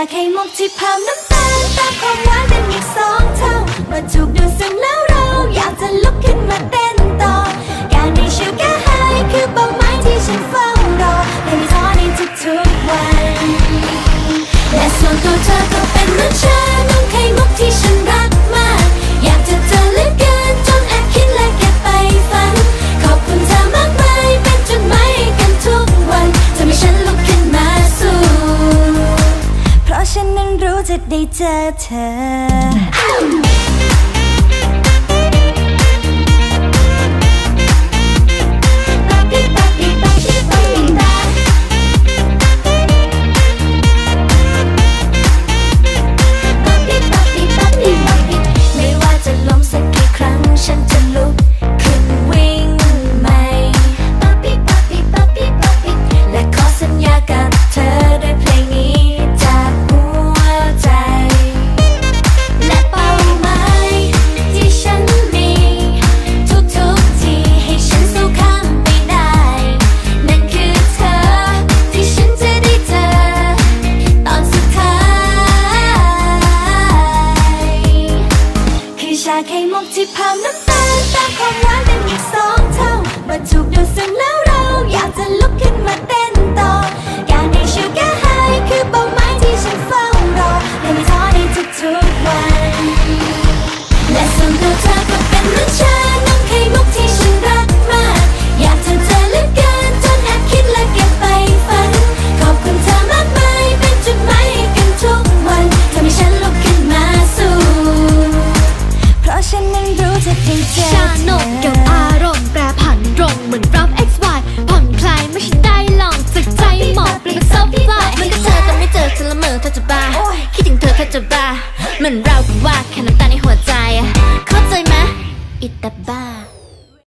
ชาไข่มุก จะได้เจอเธอ ที่เพิ่มน้ำตาลตามความหวานเป็นอีกสองเท่าเมื่อถูกดูดซึมแล้วเราอยากจะลุกขึ้นมาเต้นต่อ การได้ชิวแก้หายคือเป้าหมายที่ฉันเฝ้ารอและไม่ท้อในทุกๆวันและส่งตัว จะได้เจอชาโนมกับอารมณ์แปรผันตรงเหมือนรับ XY ผ่อนคลายไม่ใช่ได้ลองจากใจหมอกเปลี่ยนซอฟต์ไลน์มันก็เจอแต่ไม่เจอฉันละเมอเธอจะบ้าคิดถึงเธอเธอจะบ้าเหมือนเรากับว่าแค่น้ำตาในหัวใจเข้าใจไหมอิตาบ้า